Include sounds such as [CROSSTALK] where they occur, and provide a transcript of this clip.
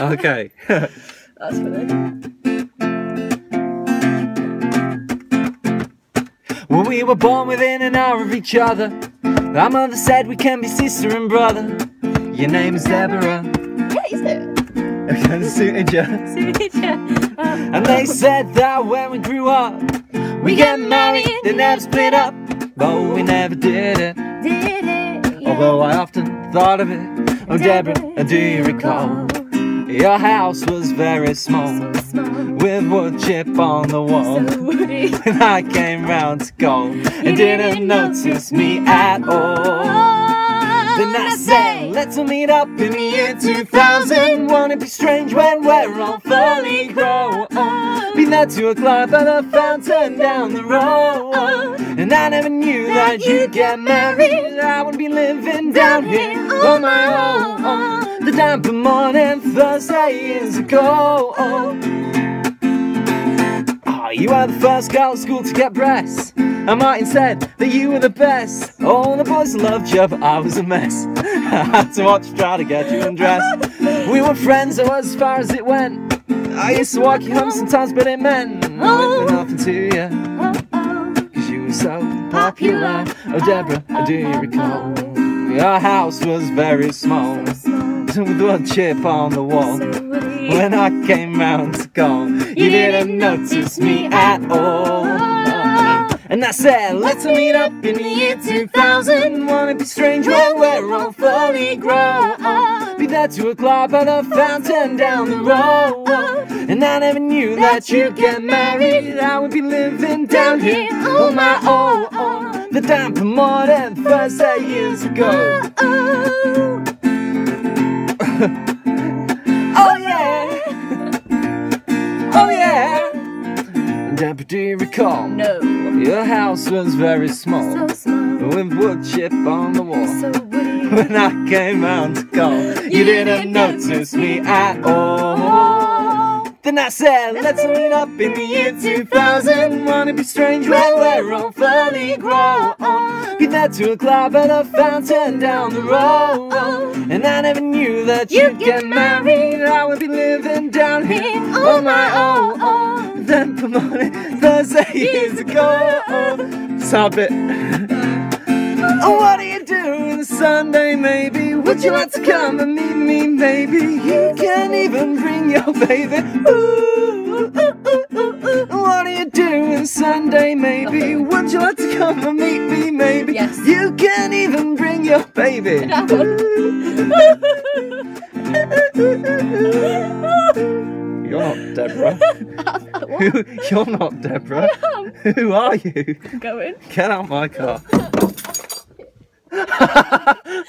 Okay. [LAUGHS] That's funny. Well, we were born within an hour of each other. Our mother said we can be sister and brother. Your name is Deborah. Yeah, he's it. Okay, suited you. [LAUGHS] And they said that when we grew up, we get married and never split up. But we never did it. Did it? yeah. Although I often thought of it. Oh, Deborah, do you recall? Your house was very small, So small, with wood chip on the wall. [LAUGHS] When I came round to call, and didn't notice me at all. Then I said, let's all meet up in the year 2000. Won't it be strange when we're all fully grown? Be there to o'clock by the fountain down the road. And I never knew that you'd get married. I would be living down here on my own. Damp morning Thursday years ago. Oh, you were the first girl at school to get breasts. And Martin said that you were the best. All the boys loved you, but I was a mess. [LAUGHS] I had to watch try to get you undressed. We were friends, that was as far as it went. I used to walk you home sometimes, but it meant meant nothing oh. to you. Oh, oh. Cause you were so popular. Oh, Deborah, do you recall? Your house was very small. With one chip on the wall. When I came round to call, you didn't notice me at all. And I said, let's meet up in the year 2000. Wanna be strange when we're all fully grown. Be there to o'clock by the fountain down the road. And I never knew that you'd get married. I would be living down here on my own. The damp morning Thursday years ago. Do you recall? no. Your house was very small, So small, with wood chip on the wall. so woody. [LAUGHS] When I came round to call, you didn't notice me at all. Then I said, let's meet up in the year 2000. Wanna be strange when we're all fully grown. Be there to club by the fountain down the road. And I never knew that you'd get married. I would be living down here on my own. Then for morning, Thursday years ago. Stop it. Oh, what do you do on Sunday, maybe? Would you like to come and meet me, maybe? You can even bring your baby. Ooh, ooh, ooh, ooh, ooh. What do you do on Sunday, maybe? Would you like to come and meet me, maybe? Yes. You can even bring your baby. [LAUGHS] That one. [LAUGHS] You're not Deborah. [LAUGHS] Who- You're not Deborah. Who are you? Going. Get out my car. [LAUGHS]